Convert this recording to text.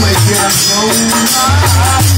Wake up,